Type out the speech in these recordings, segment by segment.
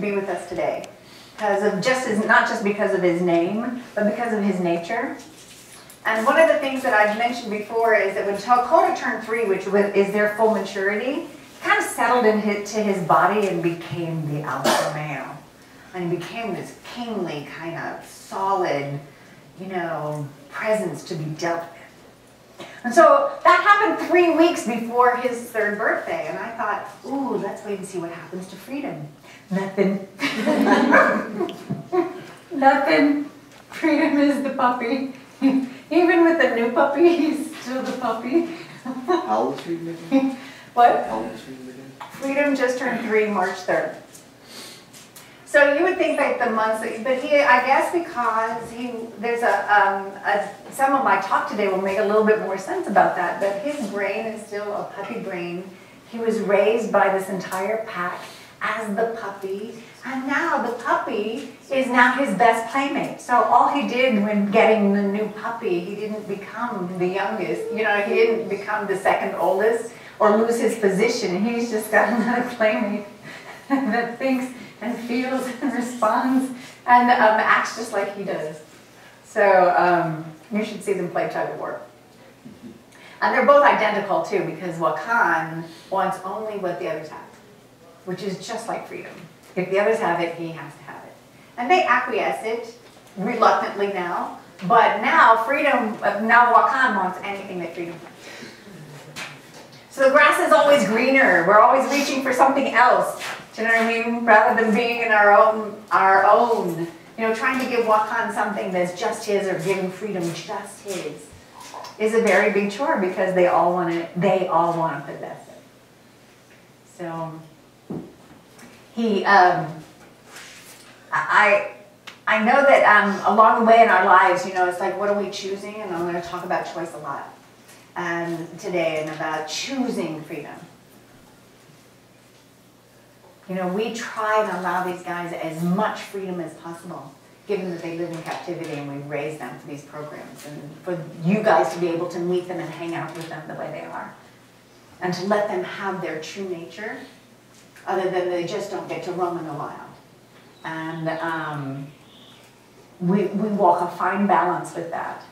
be with us today. Because of just as, not just because of his name, but because of his nature. And one of the things that I've mentioned before is that when Lakota turned three, which is their full maturity, kind of settled into his body and became the alpha male. And he became this kingly, kind of solid, you know, presence to be dealt with. And so that happened three weeks before his third birthday. And I thought, ooh, let's wait and see what happens to freedom. Nothing. Nothing. Freedom is the puppy. Even with the new puppy, he's still the puppy. How old is Freedom again? What? How old is Freedom again? Freedom just turned three March 3rd. So you would think like the months, that, but he, I guess because he, there's a, um, a, some of my talk today will make a little bit more sense about that, but his brain is still a puppy brain. He was raised by this entire pack as the puppy, and now the puppy is now his best playmate. So all he did when getting the new puppy, he didn't become the youngest. You know, he didn't become the second oldest or lose his position. He's just got another playmate that thinks and feels and responds and um, acts just like he does. So um, you should see them play tug of war. And they're both identical too because Wakan wants only what the others have, which is just like freedom. If the others have it, he has to have it. And they acquiesce it reluctantly now, but now freedom, now Wakan wants anything that freedom wants. So the grass is always greener. We're always reaching for something else. Do you know what I mean? Rather than being in our own, our own, you know, trying to give Wakan something that's just his or giving freedom just his is a very big chore because they all want to, they all want to possess it. So he, um, I, I know that um, along the way in our lives, you know, it's like, what are we choosing? And I'm going to talk about choice a lot and today and about choosing freedom. You know, we try and allow these guys as much freedom as possible, given that they live in captivity and we raise them for these programs and for you guys to be able to meet them and hang out with them the way they are. And to let them have their true nature, other than they just don't get to roam in the wild. And um, we, we walk a fine balance with that.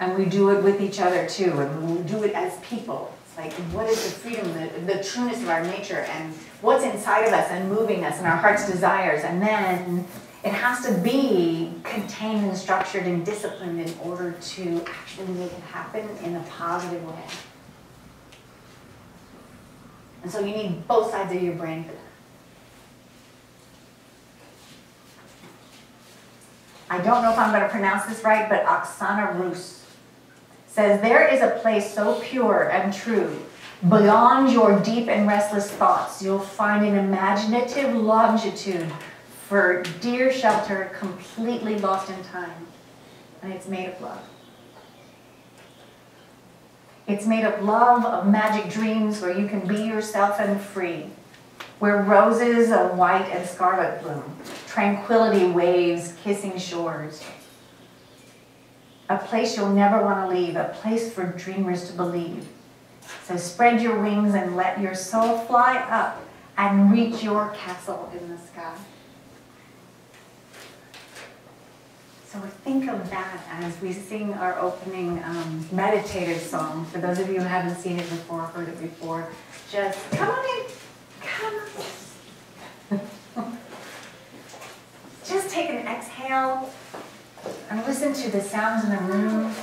And we do it with each other too, and we do it as people. It's like, what is the freedom, the, the trueness of our nature, and what's inside of us and moving us, and our heart's desires. And then it has to be contained and structured and disciplined in order to actually make it happen in a positive way. And so you need both sides of your brain for that. I don't know if I'm going to pronounce this right, but Oksana Rus says, There is a place so pure and true, beyond your deep and restless thoughts, you'll find an imaginative longitude for dear shelter completely lost in time. And it's made of love. It's made of love, of magic dreams where you can be yourself and free, where roses of white and scarlet bloom, tranquility waves kissing shores. A place you'll never want to leave, a place for dreamers to believe. So spread your wings and let your soul fly up and reach your castle in the sky. So think of that as we sing our opening um, meditative song. For those of you who haven't seen it before, heard it before, just come on in, come on. just take an exhale and listen to the sounds in the room.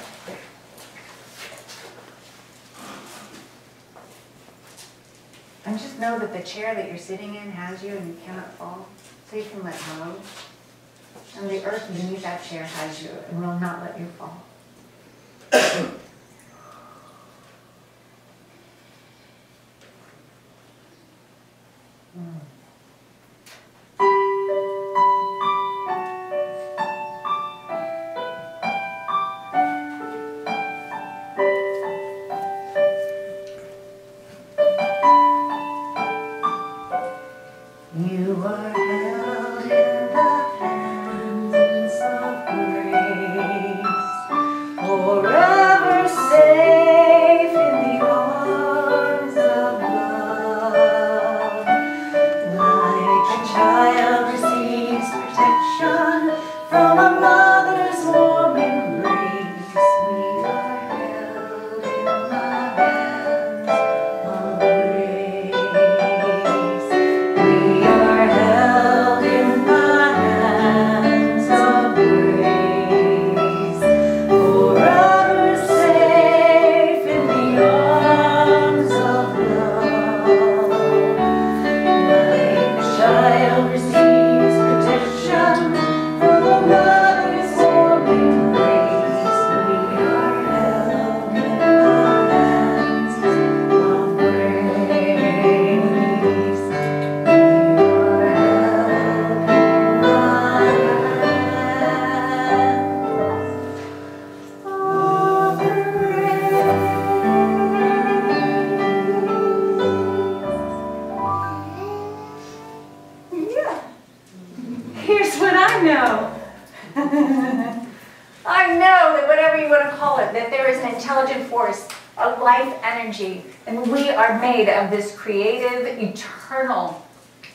And just know that the chair that you're sitting in has you and you cannot fall, so you can let go. And the earth beneath that chair has you and will not let you fall. Mm. You are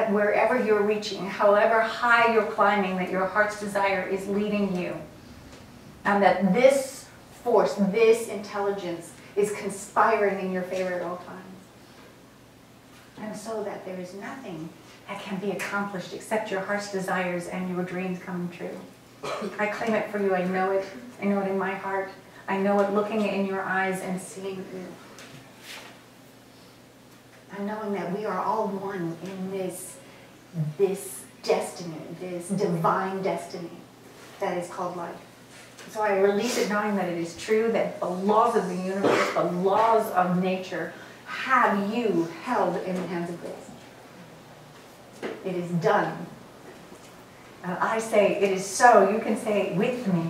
that wherever you're reaching, however high you're climbing, that your heart's desire is leading you. And that this force, this intelligence is conspiring in your favor at all times. And so that there is nothing that can be accomplished except your heart's desires and your dreams coming true. I claim it for you. I know it. I know it in my heart. I know it looking in your eyes and seeing you. And knowing that we are all one in this, this destiny, this divine destiny that is called life. So I release it knowing that it is true, that the laws of the universe, the laws of nature, have you held in the hands of grace. It is done. Uh, I say, it is so. You can say it with me.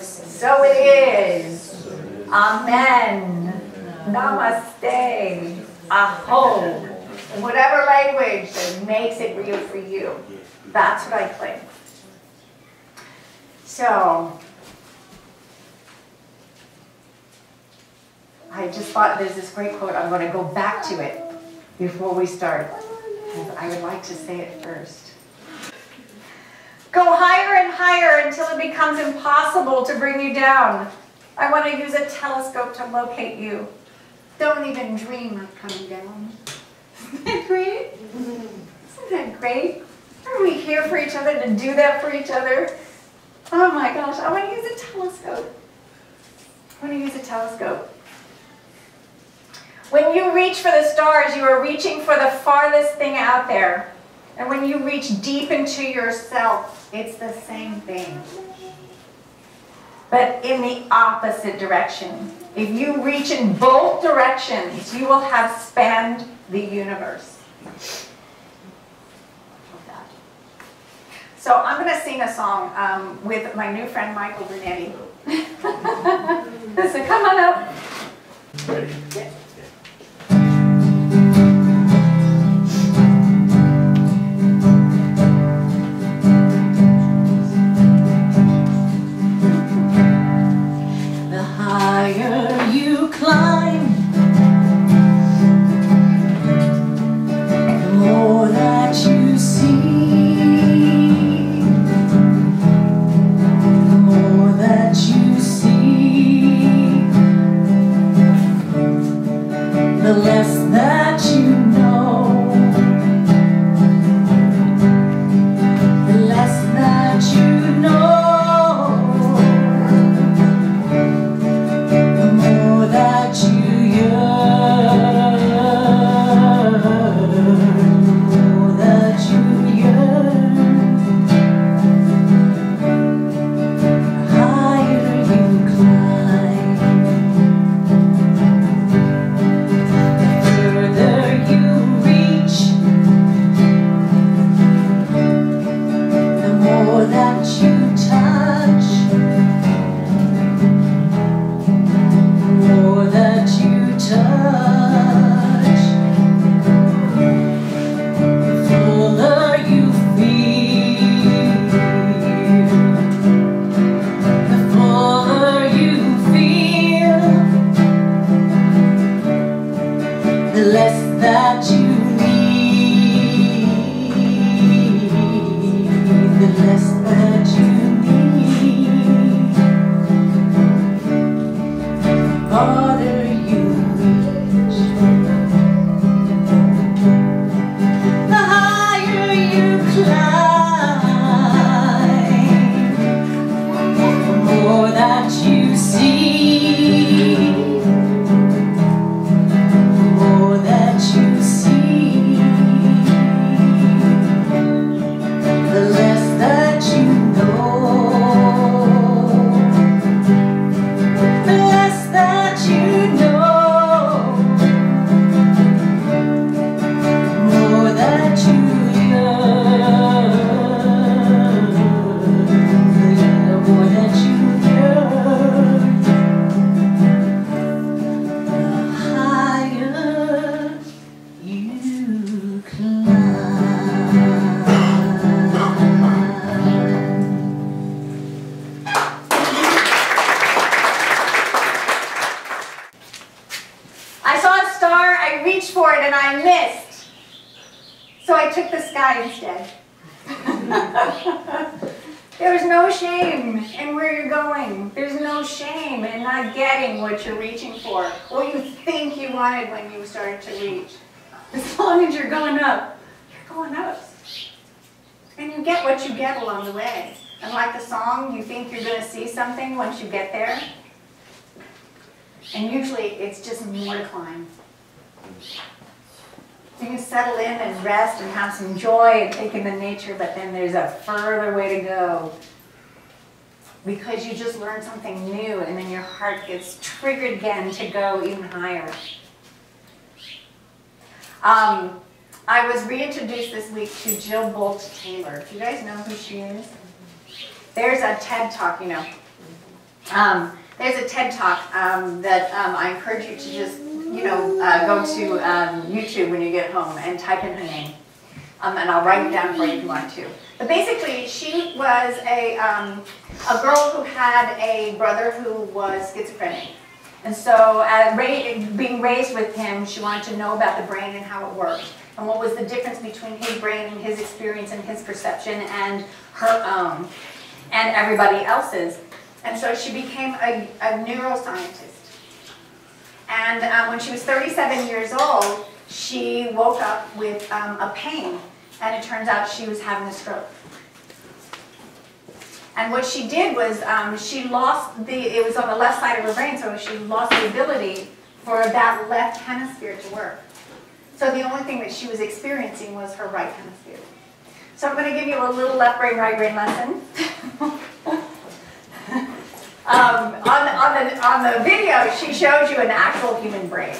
So it is. Amen. Namaste. Aho. Whatever language that makes it real for you. That's what I claim. So, I just thought there's this great quote. I'm going to go back to it before we start. I would like to say it first. Go higher and higher until it becomes impossible to bring you down. I want to use a telescope to locate you. Don't even dream of coming down. Isn't that great? Isn't that great? Are we here for each other to do that for each other? Oh my gosh, I want to use a telescope. I want to use a telescope. When you reach for the stars, you are reaching for the farthest thing out there. And when you reach deep into yourself, it's the same thing. But in the opposite direction. If you reach in both directions, you will have spanned the universe. So I'm going to sing a song um, with my new friend Michael Brunetti. so come on up. Ready? one some joy and take in the nature, but then there's a further way to go. Because you just learned something new and then your heart gets triggered again to go even higher. Um, I was reintroduced this week to Jill Bolte Taylor. Do you guys know who she is? There's a TED Talk, you know. Um, there's a TED Talk um, that um, I encourage you to just, you know, uh, go to um, YouTube when you get home and type in her name. Um, and I'll write it down for you if you want to. But basically, she was a, um, a girl who had a brother who was schizophrenic. And so, being raised with him, she wanted to know about the brain and how it worked. And what was the difference between his brain and his experience and his perception and her own and everybody else's. And so she became a, a neuroscientist. And um, when she was 37 years old, she woke up with um, a pain. And it turns out she was having a stroke. And what she did was um, she lost the, it was on the left side of her brain, so she lost the ability for that left hemisphere to work. So the only thing that she was experiencing was her right hemisphere. So I'm going to give you a little left brain, right brain lesson. um, on, on, the, on the video, she shows you an actual human brain.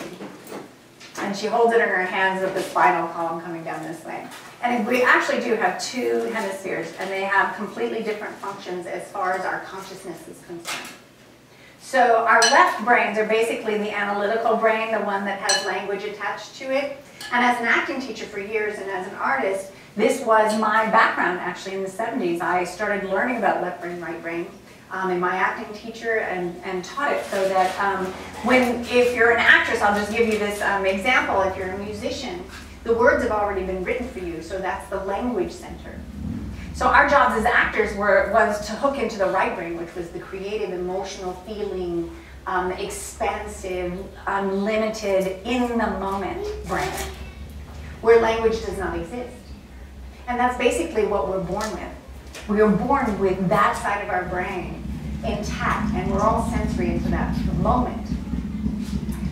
And she holds it in her hands with the spinal column coming down this way. And we actually do have two hemispheres, and they have completely different functions as far as our consciousness is concerned. So our left brains are basically the analytical brain, the one that has language attached to it. And as an acting teacher for years and as an artist, this was my background actually in the 70s. I started learning about left brain, right brain um, in my acting teacher and, and taught it so that um, when, if you're an actress, I'll just give you this um, example, if you're a musician, the words have already been written for you, so that's the language center. So our jobs as actors were, was to hook into the right brain, which was the creative, emotional, feeling, um, expansive, unlimited, in the moment brain, where language does not exist. And that's basically what we're born with. We are born with that side of our brain intact, and we're all sensory into that moment.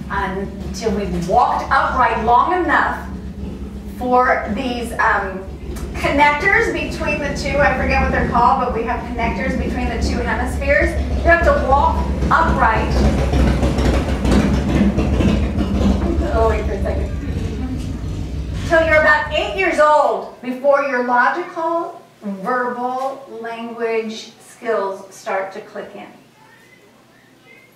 Until we've walked upright long enough for these um, connectors between the two, I forget what they're called, but we have connectors between the two hemispheres. You have to walk upright. Oh, wait for a second. Till you're about eight years old before your logical, verbal, language skills start to click in.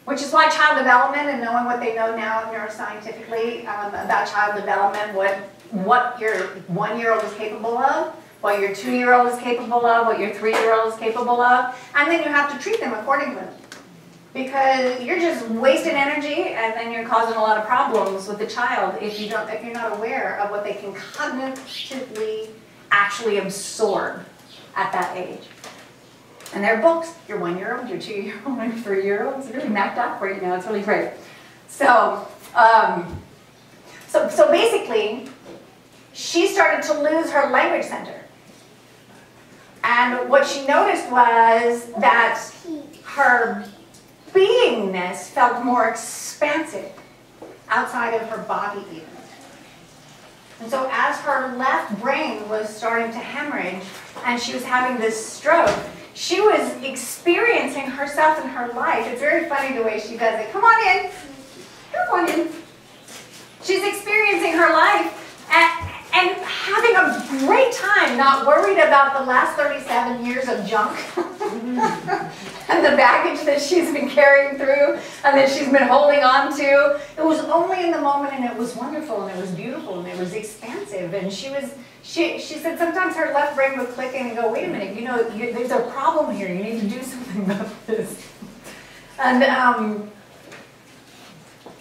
Which is why child development and knowing what they know now neuroscientifically um, about child development, what, what your one-year-old is capable of, what your two-year-old is capable of, what your three-year-old is capable of, and then you have to treat them accordingly. Because you're just wasting energy and then you're causing a lot of problems with the child if you don't if you're not aware of what they can cognitively actually absorb at that age. And there are books, your one-year-old, your two-year-old, your three-year-old, it's really mapped out for you now, it's really great. So, um, so, so basically, she started to lose her language center. And what she noticed was that her beingness felt more expansive outside of her body even. And so as her left brain was starting to hemorrhage and she was having this stroke, she was experiencing herself in her life. It's very funny the way she does it. Come on in. Come on in. She's experiencing her life and, and having a great time, not worried about the last 37 years of junk and the baggage that she's been carrying through and that she's been holding on to. It was only in the moment and it was wonderful and it was beautiful and it was expansive. And she was, she, she said sometimes her left brain would click in and go, wait a minute, you know, you, there's a problem here. You need to do something about this. And um,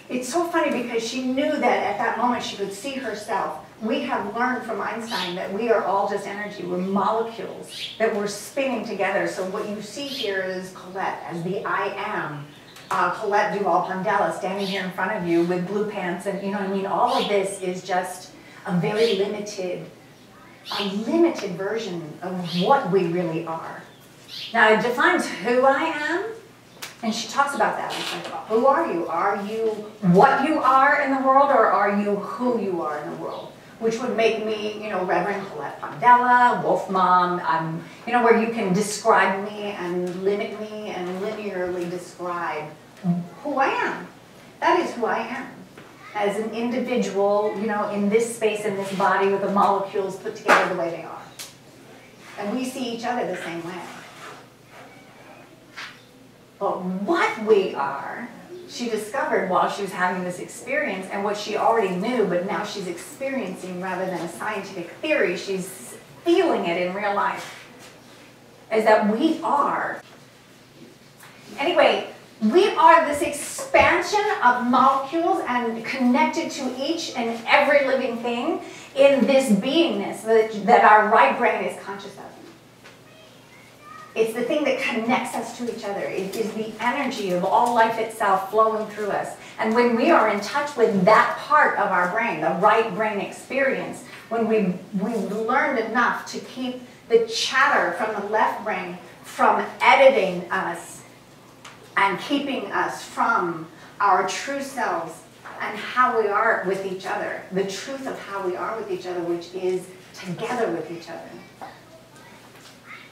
it's so funny because she knew that at that moment she could see herself. We have learned from Einstein that we are all just energy. We're molecules that we're spinning together. So what you see here is Colette as the I am. Uh, Colette Duval Pondella standing here in front of you with blue pants and you know what I mean? All of this is just a very limited, a limited version of what we really are. Now it defines who I am, and she talks about that. Like, who are you? Are you what you are in the world, or are you who you are in the world? Which would make me, you know, Reverend Colette Pondella, Wolf Mom, um, you know, where you can describe me and limit me and linearly describe who I am. That is who I am. As an individual, you know, in this space, in this body, with the molecules put together the way they are. And we see each other the same way. But what we are, she discovered while she was having this experience, and what she already knew, but now she's experiencing rather than a scientific theory, she's feeling it in real life, is that we are. Anyway, we are this expansion of molecules and connected to each and every living thing in this beingness that, that our right brain is conscious of. It's the thing that connects us to each other. It is the energy of all life itself flowing through us. And when we are in touch with that part of our brain, the right brain experience, when we, we've learned enough to keep the chatter from the left brain from editing us and keeping us from our true selves and how we are with each other, the truth of how we are with each other, which is together with each other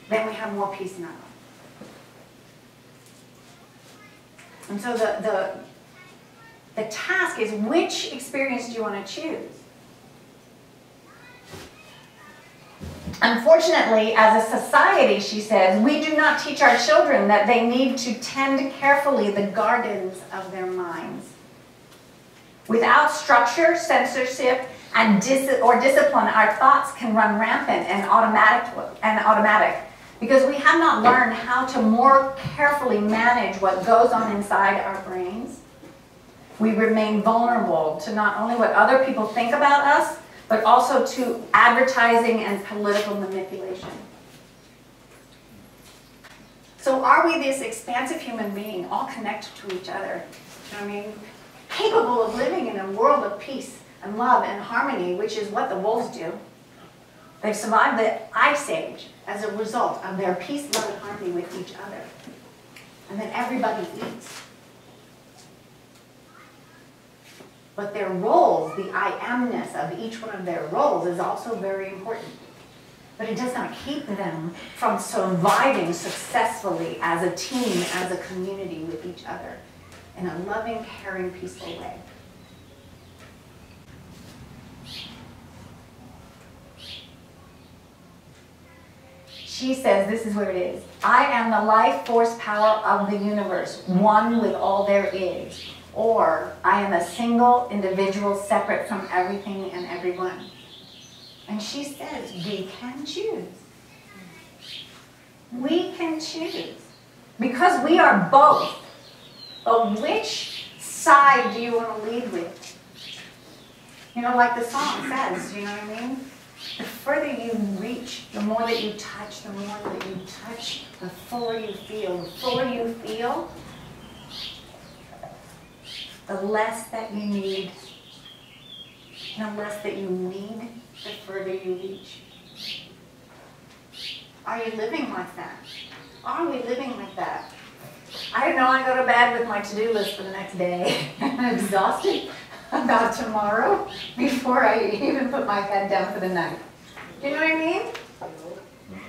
then we have more peace in our life. And so the, the, the task is which experience do you want to choose? Unfortunately, as a society, she says, we do not teach our children that they need to tend carefully the gardens of their minds. Without structure, censorship, and dis or discipline, our thoughts can run rampant and automatic and automatic because we have not learned how to more carefully manage what goes on inside our brains. We remain vulnerable to not only what other people think about us, but also to advertising and political manipulation. So are we this expansive human being, all connected to each other? I mean, capable of living in a world of peace and love and harmony, which is what the wolves do. They've survived the ice age as a result of their peace, love, and harmony with each other. And then everybody eats. But their roles, the I amness of each one of their roles is also very important. But it does not keep them from surviving successfully as a team, as a community with each other in a loving, caring, peaceful way. She says, this is where it is. I am the life force power of the universe, one with all there is. Or I am a single individual separate from everything and everyone. And she says, we can choose. We can choose. Because we are both. But which side do you want to lead with? You know, like the song says, you know what I mean? The further you reach, the more that you touch, the more that you touch, the fuller you feel. The fuller you feel, the less that you need, the less that you need, the further you reach. Are you living like that? Are we living like that? I know I go to bed with my to-do list for the next day. I'm exhausted about tomorrow before I even put my head down for the night. You know what I mean?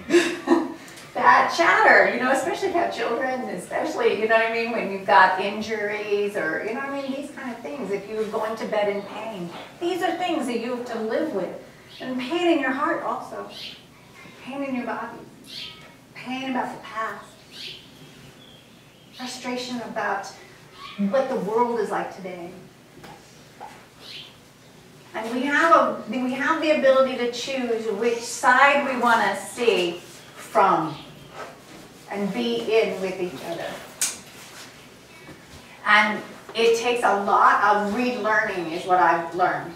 that chatter, you know, especially if you have children, especially, you know what I mean, when you've got injuries or, you know what I mean, these kind of things. If you're going to bed in pain, these are things that you have to live with. And pain in your heart also. Pain in your body. Pain about the past. Frustration about what the world is like today. And we have, a, we have the ability to choose which side we want to see from and be in with each other. And it takes a lot of relearning is what I've learned.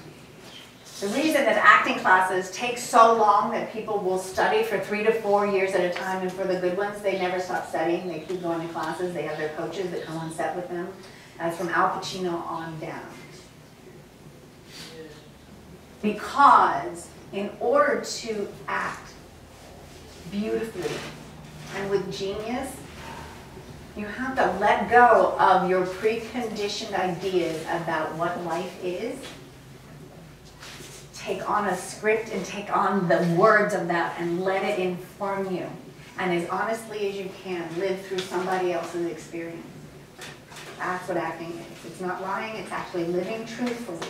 The reason that acting classes take so long that people will study for three to four years at a time, and for the good ones, they never stop studying. They keep going to classes. They have their coaches that come on set with them. That's from Al Pacino on down. Because in order to act beautifully and with genius, you have to let go of your preconditioned ideas about what life is. Take on a script and take on the words of that and let it inform you. And as honestly as you can, live through somebody else's experience. That's what acting is. It's not lying, it's actually living truthfully.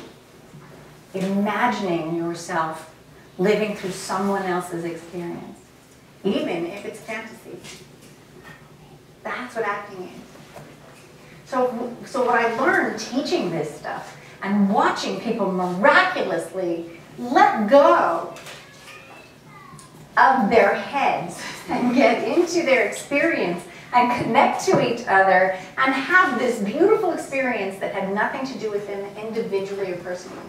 Imagining yourself living through someone else's experience, even if it's fantasy. That's what acting is. So, so what I learned teaching this stuff and watching people miraculously let go of their heads and get into their experience and connect to each other and have this beautiful experience that had nothing to do with them individually or personally.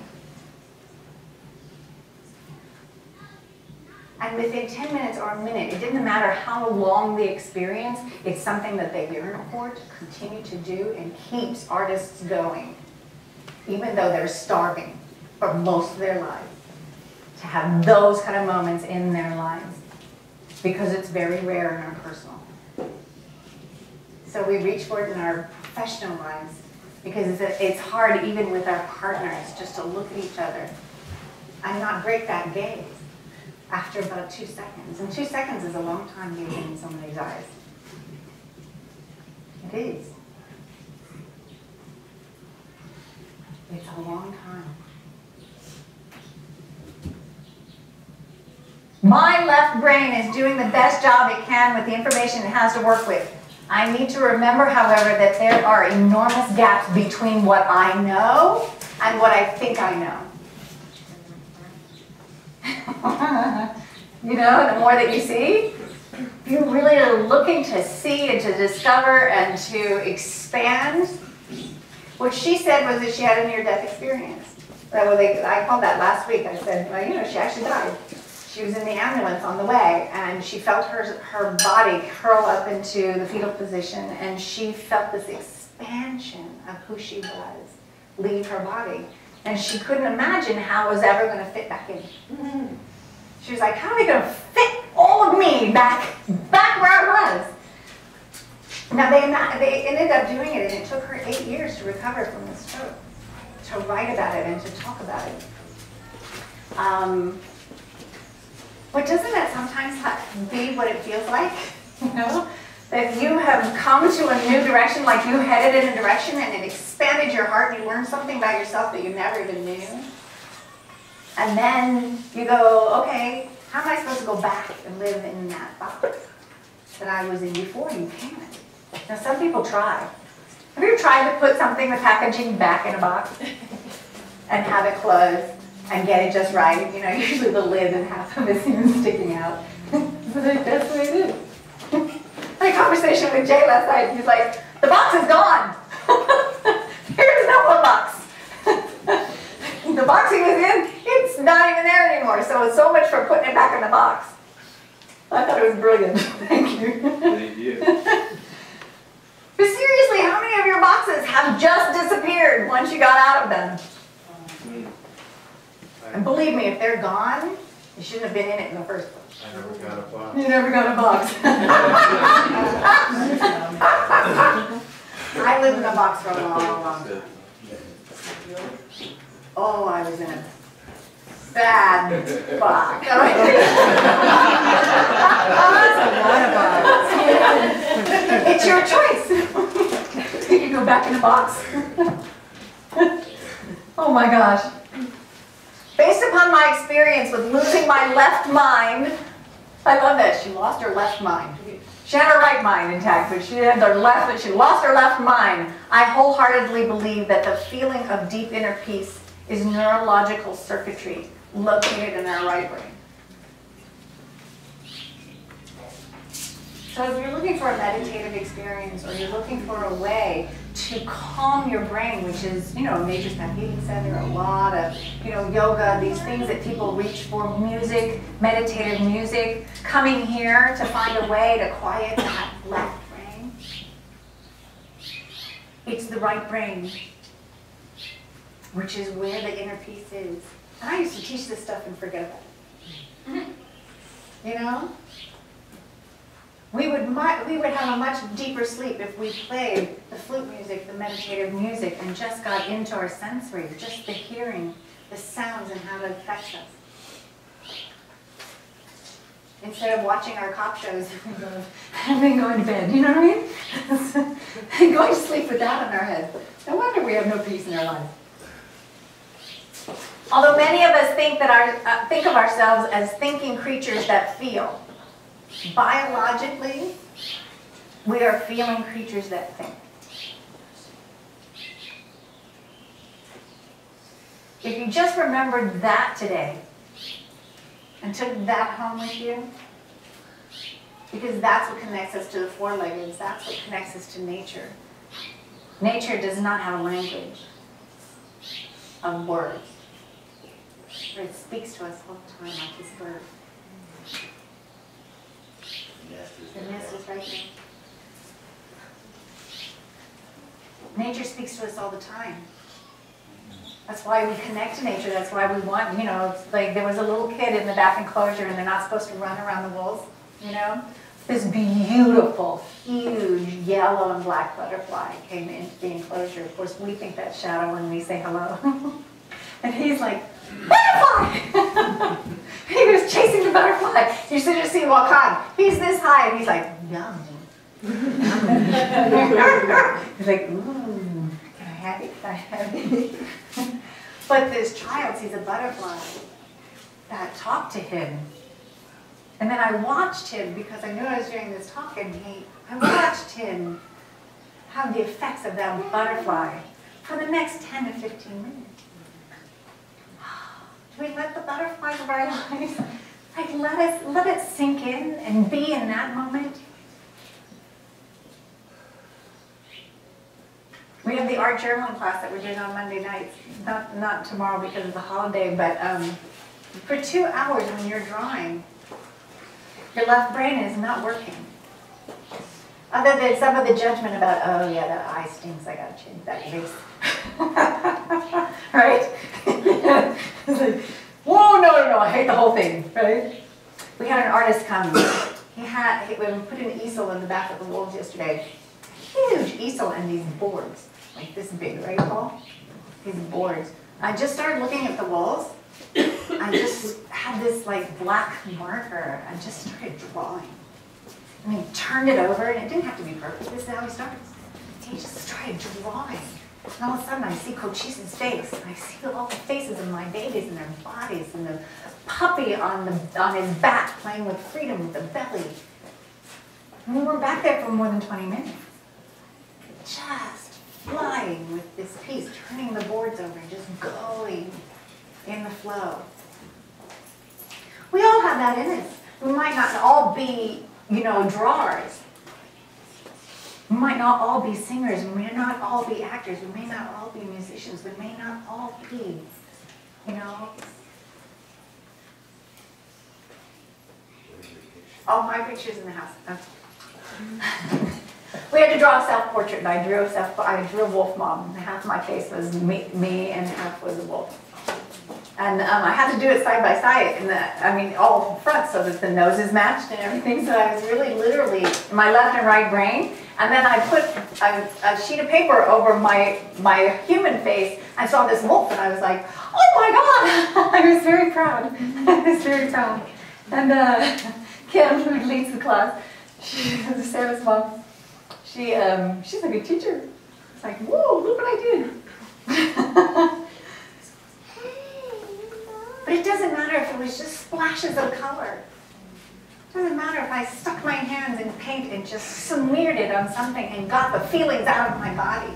And within 10 minutes or a minute, it didn't matter how long the experience, it's something that they yearn for to continue to do and keeps artists going, even though they're starving for most of their lives, to have those kind of moments in their lives, because it's very rare in our personal. So we reach for it in our professional lives, because it's hard even with our partners just to look at each other and not break that gaze after about two seconds. And two seconds is a long time to in somebody's eyes. It is. It's a long time. My left brain is doing the best job it can with the information it has to work with. I need to remember, however, that there are enormous gaps between what I know and what I think I know. you know, the more that you see, you really are looking to see and to discover and to expand. What she said was that she had a near-death experience. That was like, I called that last week. I said, well, you know, she actually died. She was in the ambulance on the way, and she felt her, her body curl up into the fetal position, and she felt this expansion of who she was leave her body. And she couldn't imagine how it was ever going to fit back in. She was like, how are they going to fit all of me back, back where I was? Now, they, they ended up doing it, and it took her eight years to recover from the stroke, to write about it and to talk about it. Um, but doesn't that sometimes be what it feels like? You know? That you have come to a new direction, like you headed in a direction and it expanded your heart and you learned something about yourself that you never even knew. And then you go, okay, how am I supposed to go back and live in that box that I was in before? You can't. Now some people try. Have you tried to put something, the packaging, back in a box and have it closed? and get it just right. You know, usually the lid and half of it's even sticking out. so that's what I did. I had a conversation with Jay last night. He's like, the box is gone. There's no more box. the box he was in, it's not even there anymore. So it's so much for putting it back in the box. I thought it was brilliant. Thank you. Thank you. But seriously, how many of your boxes have just disappeared once you got out of them? Mm. And believe me, if they're gone, you shouldn't have been in it in the first place. I never got a box. You never got a box. Oh, I was in a bad box. It's your choice. You can go back in the box. Oh my gosh. Based upon my experience with losing my left mind, I love that, she lost her left mind. She had her right mind intact, but she had her left, but she lost her left mind. I wholeheartedly believe that the feeling of deep inner peace is neurological circuitry located in our right brain. So if you're looking for a meditative experience or you're looking for a way to calm your brain, which is, you know, Nature's Path Healing Center, a lot of, you know, yoga, these things that people reach for, music, meditative music, coming here to find a way to quiet that left brain. It's the right brain, which is where the inner peace is. And I used to teach this stuff and forget about it. You know? We would we would have a much deeper sleep if we played the flute music, the meditative music, and just got into our sensory, just the hearing, the sounds, and how it affects us. Instead of watching our cop shows and then going to bed, you know what I mean? and going to sleep with that in our head. No wonder we have no peace in our life. Although many of us think that our uh, think of ourselves as thinking creatures that feel. Biologically, we are feeling creatures that think. If you just remembered that today and took that home with you, because that's what connects us to the four leggeds, that's what connects us to nature. Nature does not have a language of words, it speaks to us all the time like this bird. The nest is right there. Nature speaks to us all the time. That's why we connect to nature. That's why we want, you know, like there was a little kid in the back enclosure and they're not supposed to run around the walls, you know? This beautiful, huge yellow and black butterfly came into the enclosure. Of course, we think that's shadow when we say hello. and he's like, butterfly! he was chasing the butterfly. You should have seen Wakan. He's this high and he's like, yum. he's like, ooh, can I have it? Can I have it? but this child sees a butterfly that talked to him. And then I watched him because I knew I was doing this talk and he, I watched him have the effects of that butterfly for the next 10 to 15 minutes. We let the butterflies of our lives, like let us, let it sink in and be in that moment? We have the art journaling class that we're doing on Monday nights, not, not tomorrow because of the holiday, but um, for two hours when you're drawing, your left brain is not working. Other than some of the judgment about, oh yeah, that eye stinks, I gotta change that face. right? whoa, no, no, no, I hate the whole thing, right? We had an artist come. He had, he, we put an easel in the back of the walls yesterday. Huge easel and these boards, like this big, right, Paul? These boards. I just started looking at the walls. I just had this like black marker. I just started drawing. I mean, turned it over, and it didn't have to be perfect. This is how he starts. He just started drawing. And all of a sudden, I see Cochise's face. I see all the faces of my babies and their bodies, and the puppy on the on his back playing with freedom with the belly. And we were back there for more than 20 minutes. Just flying with this piece, turning the boards over, just going in the flow. We all have that in us. We might not all be, you know, drawers. Might not all be singers. We may not all be actors. We may not all be musicians. We may not all be, you know. All my pictures in the house. Okay. we had to draw a self-portrait, and I drew a self. I drew a wolf mom. Half my face was me, me, and half was a wolf. And um, I had to do it side by side, and I mean, all front, so that the noses matched and everything. So I was really literally my left and right brain. And then I put a, a sheet of paper over my my human face. I saw this wolf, and I was like, "Oh my god!" I was very proud. I was very proud. And uh, Kim, who leads the class, she, Sarah's mom, she um, she's a good teacher. It's like, whoa, look what I did. But it doesn't matter if it was just splashes of color. It doesn't matter if I stuck my hands in paint and just smeared it on something and got the feelings out of my body.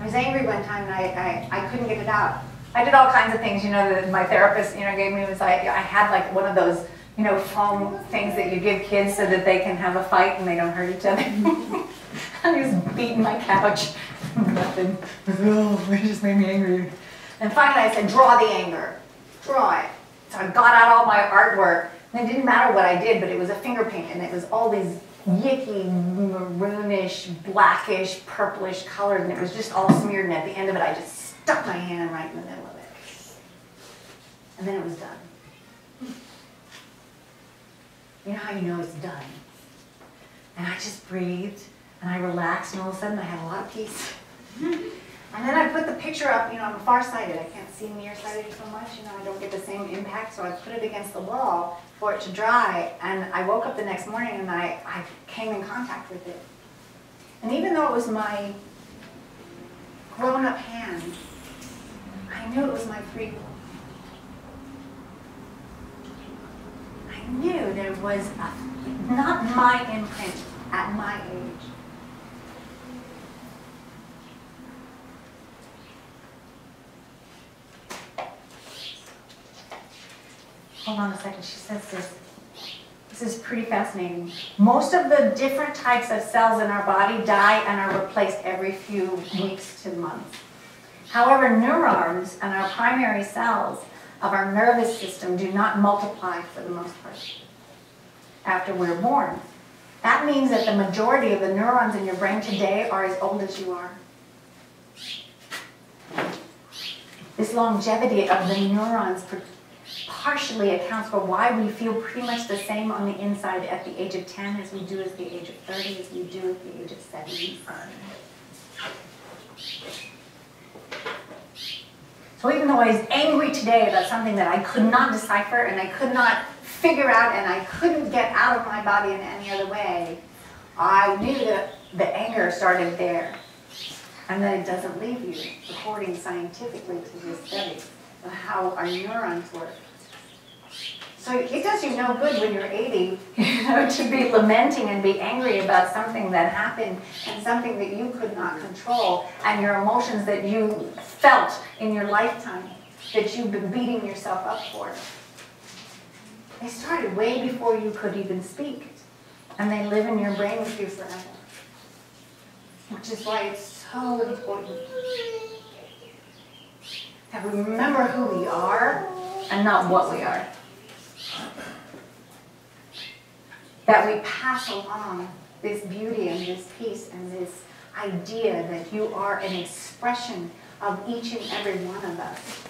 I was angry one time and I, I, I couldn't get it out. I did all kinds of things, you know, that my therapist, you know, gave me was like, I had like one of those, you know, foam things that you give kids so that they can have a fight and they don't hurt each other. I was beating my couch. Nothing. Oh, it just made me angry. And finally I said, draw the anger. Draw. So I got out all my artwork. And it didn't matter what I did, but it was a finger paint and it was all these yicky, maroonish, blackish, purplish colors, and it was just all smeared, and at the end of it, I just stuck my hand right in the middle of it. And then it was done. You know how you know it's done? And I just breathed, and I relaxed, and all of a sudden I had a lot of peace. And then I put the picture up, you know, I'm far-sighted, I can't see nearsighted so much, you know, I don't get the same impact, so I put it against the wall for it to dry, and I woke up the next morning and I, I came in contact with it. And even though it was my grown-up hand, I knew it was my free will. I knew there was a, not my imprint at my age. Hold on a second, she says this. This is pretty fascinating. Most of the different types of cells in our body die and are replaced every few weeks to months. However, neurons and our primary cells of our nervous system do not multiply for the most part after we're born. That means that the majority of the neurons in your brain today are as old as you are. This longevity of the neurons partially accounts for why we feel pretty much the same on the inside at the age of 10 as we do at the age of 30, as we do at the age of 70. So even though I was angry today about something that I could not decipher and I could not figure out and I couldn't get out of my body in any other way, I knew that the anger started there and that it doesn't leave you, according scientifically to this study of how our neurons work. So it does you no good when you're 80, you know, to be lamenting and be angry about something that happened and something that you could not control and your emotions that you felt in your lifetime that you've been beating yourself up for. They started way before you could even speak and they live in your brain with you forever. Which is why it's so important that we remember who we are and not what we are. That we pass along this beauty and this peace and this idea that you are an expression of each and every one of us.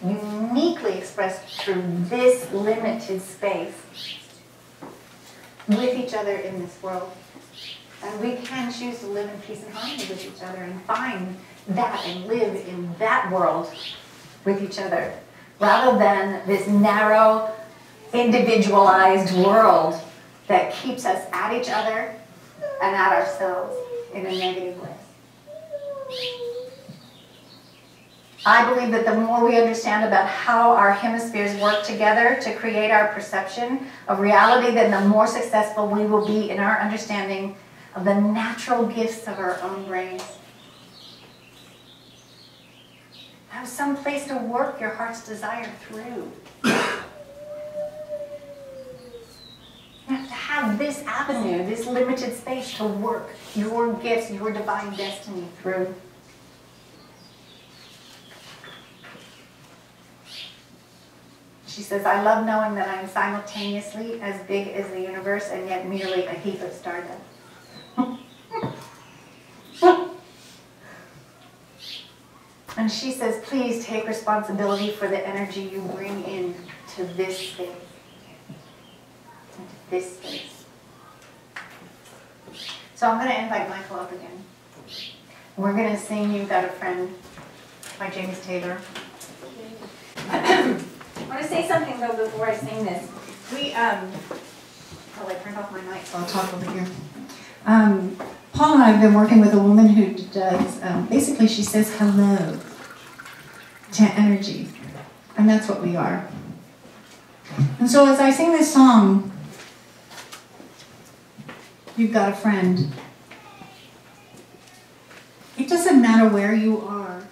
Uniquely expressed through this limited space with each other in this world. And we can choose to live in peace and harmony with each other and find that and live in that world with each other rather than this narrow, individualized world that keeps us at each other and at ourselves in a negative way. I believe that the more we understand about how our hemispheres work together to create our perception of reality, then the more successful we will be in our understanding of the natural gifts of our own brains. Have some place to work your heart's desire through. You have this avenue, this limited space to work your gifts, your divine destiny through. She says, I love knowing that I'm simultaneously as big as the universe and yet merely a heap of stardust. And she says, please take responsibility for the energy you bring in to this space. Into this space. So I'm gonna invite Michael up again. We're gonna sing You've Got a Friend by James Taylor. I want to say something though before I sing this. We, um, oh, I turned off my mic, so I'll talk over here. Um, Paul and I have been working with a woman who does, um, basically she says hello to energy. And that's what we are. And so as I sing this song, you've got a friend. It doesn't matter where you are.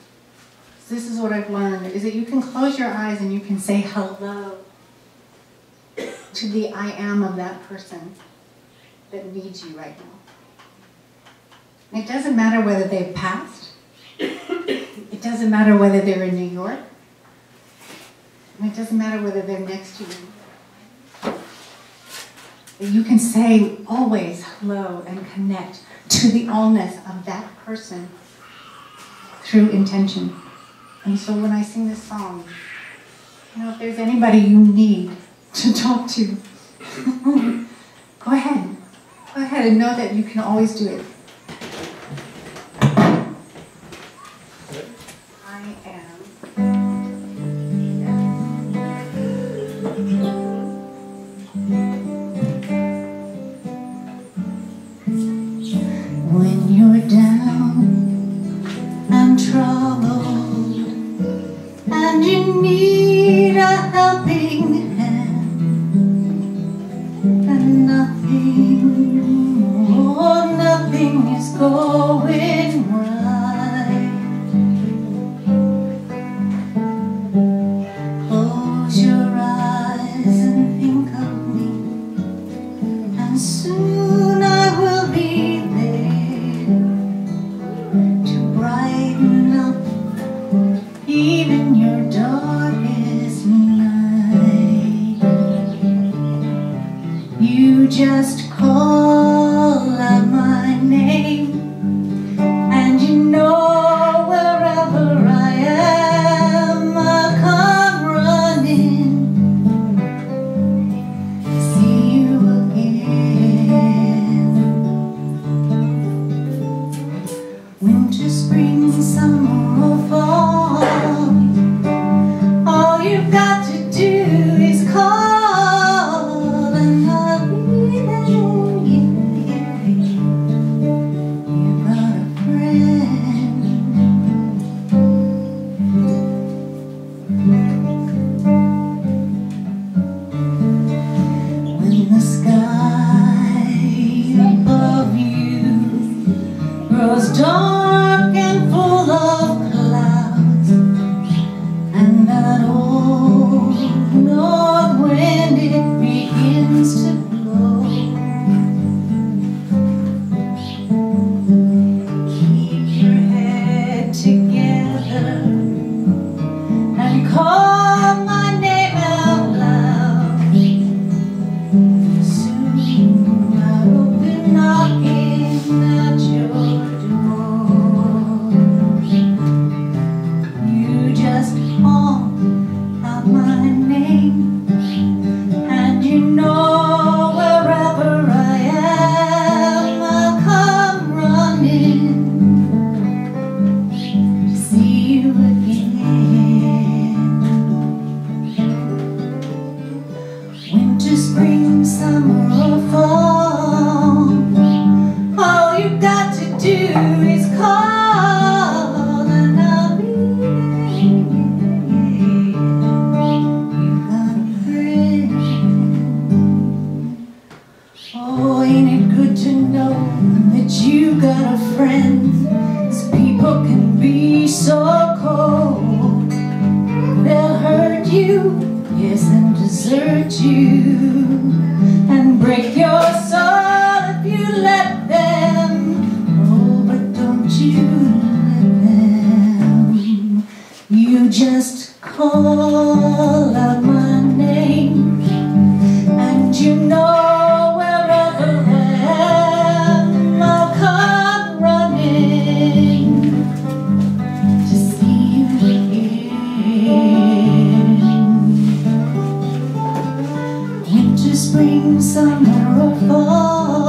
This is what I've learned, is that you can close your eyes and you can say hello to the I am of that person that needs you right now. It doesn't matter whether they've passed. It doesn't matter whether they're in New York. And it doesn't matter whether they're next to you. That you can say always hello and connect to the allness of that person through intention. And so when I sing this song, you know, if there's anybody you need to talk to, go ahead. Go ahead and know that you can always do it. spring, summer, or fall.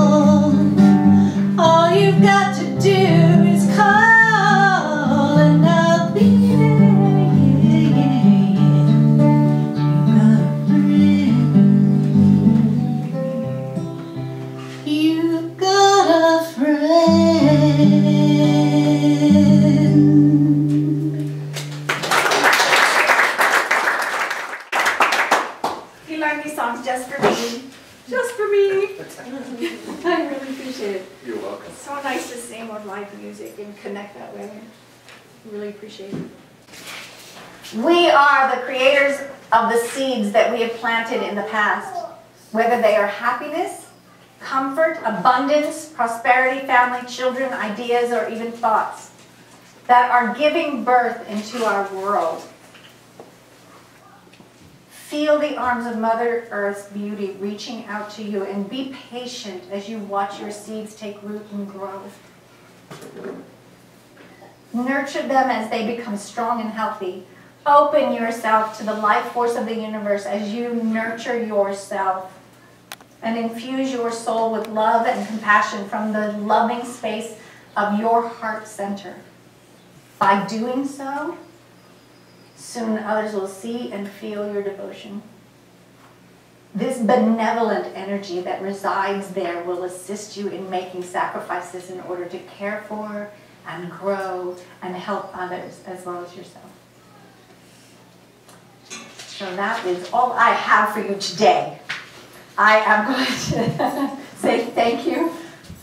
Planted in the past, whether they are happiness, comfort, abundance, prosperity, family, children, ideas, or even thoughts that are giving birth into our world. Feel the arms of Mother Earth's beauty reaching out to you and be patient as you watch your seeds take root and grow. Nurture them as they become strong and healthy. Open yourself to the life force of the universe as you nurture yourself and infuse your soul with love and compassion from the loving space of your heart center. By doing so, soon others will see and feel your devotion. This benevolent energy that resides there will assist you in making sacrifices in order to care for and grow and help others as well as yourself. So that is all I have for you today. I am going to say thank you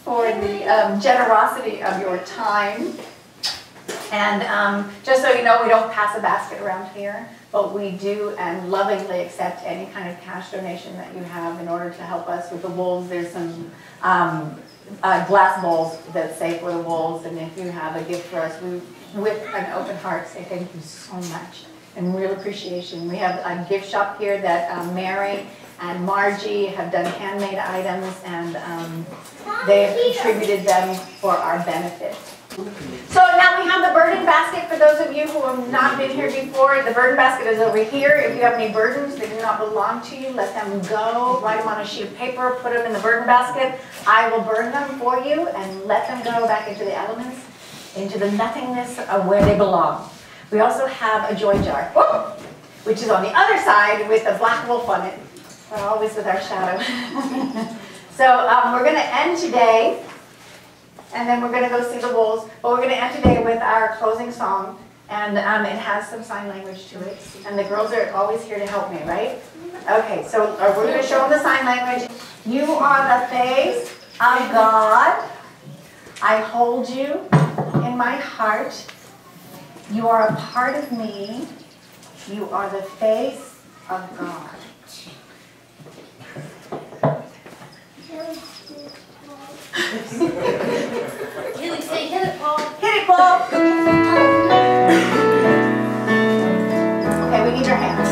for the um, generosity of your time. And um, just so you know, we don't pass a basket around here, but we do and lovingly accept any kind of cash donation that you have in order to help us with the wolves. There's some um, uh, glass bowls that say for the wolves, and if you have a gift for us, we, with an open heart, say thank you so much and real appreciation. We have a gift shop here that um, Mary and Margie have done handmade items, and um, they have contributed them for our benefit. So now we have the burden basket for those of you who have not been here before. The burden basket is over here. If you have any burdens that do not belong to you, let them go. Write them on a sheet of paper, put them in the burden basket. I will burn them for you and let them go back into the elements, into the nothingness of where they belong. We also have a joy jar, which is on the other side with the black wolf on it. We're always with our shadow. so um, we're going to end today and then we're going to go see the wolves. But we're going to end today with our closing song, and um, it has some sign language to it. And the girls are always here to help me, right? Okay, so we're going to show them the sign language. You are the face of God. I hold you in my heart. You are a part of me. You are the face of God. Haley, say, hit it, Paul. Hit it, Paul. okay, we need your hand.